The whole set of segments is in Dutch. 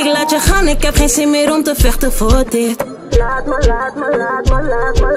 Ik laat je gaan, ik heb geen zin meer om te vechten voor dit. Laat me, laat me, laat me, laat me,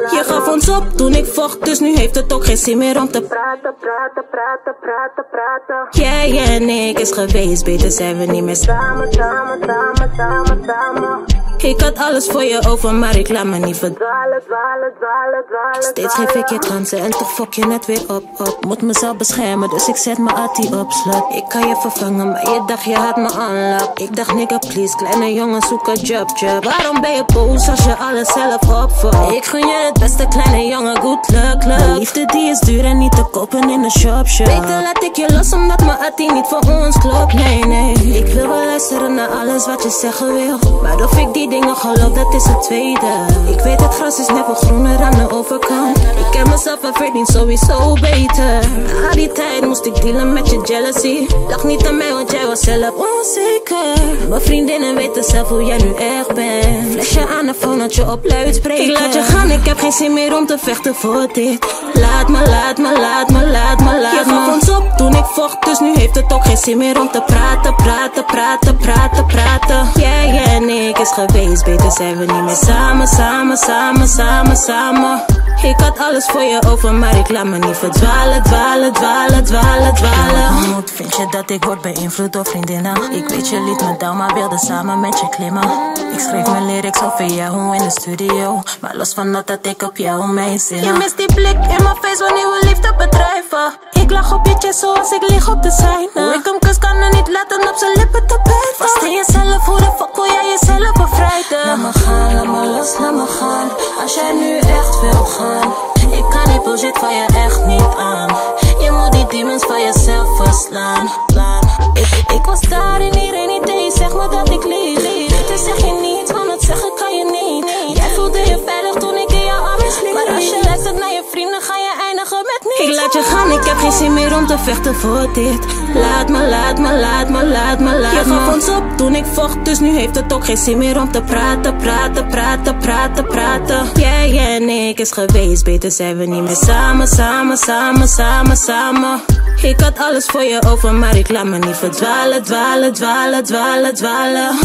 laat Je gaf ons op toen ik vocht, dus nu heeft het ook geen zin meer om te Praten, praten, praten, praten, praten. Jij en ik is geweest, beter zijn we niet meer Samen, samen, samen, samen, samen. Ik had alles voor je over, maar ik laat me niet verdwalen. Dwalen, dwalen. Steeds geef ik je kansen en toch fok je net weer op, op. Moet mezelf beschermen, dus ik zet mijn attie op slot. Ik kan je vervangen, maar je dacht je had me unlock. Ik dacht nigga please, kleine jongen zoek een job, job. Waarom ben je boos als je alles zelf opvalt? Ik gun je het beste, kleine jongen, good luck, luck. De liefde die is duur en niet te kopen in een shop. Beter laat ik je los, omdat mijn attie niet voor ons klopt, nee, nee. Ik wil wel luisteren naar alles wat je zeggen wil. Maar of ik die dingen geloof, dat is het tweede. Ik weet het gras is net wel groener aan de overkant. Ik ken mezelf en verdien sowieso beter. Na die tijd moest ik dealen met je jealousy. Lach niet aan mij, want jij was zelf onzeker. Mijn vriendinnen weten zelf hoe jij nu echt bent. Flesje aan de phone, dat je op luid spreekt. Ik laat je gaan, ik heb geen zin meer om te vechten voor dit. Laat me, laat me, laat me, laat me, laat me. Je gaf ons op toen ik vocht, dus nu heeft het ook geen zin meer om te praten, praten, praten, praten, praten. Geweest, beter zijn we niet meer samen, samen, samen, samen, samen. Ik had alles voor je over, maar ik laat me niet verdwalen, dwalen, dwalen, dwalen, dwalen. Moet vind je dat ik word beïnvloed door vriendinnen? Ik weet je liet me down, maar wilde samen met je klimmen. Ik schreef mijn lyrics over jou in de studio, maar los van dat dat ik op jou mijn zin. Je mist die blik in mijn face wanneer we liefde bedrijven. Ik lach op je chest zoals ik lig op de zijn. Hoe ik hem me gaan, laat me los, laat me gaan. Als jij nu echt wil gaan. Ik kan die bullshit van je echt niet aan. Laat je gaan, ik heb geen zin meer om te vechten voor dit. Laat me, laat me, laat me, laat me, laat me. Je gaf ons op toen ik vocht, dus nu heeft het ook geen zin meer om te praten, praten, praten, praten, praten. Jij en ik is geweest, beter zijn we niet meer samen, samen, samen, samen, samen. Ik had alles voor je over, maar ik laat me niet verdwalen, dwalen, dwalen, dwalen, dwalen.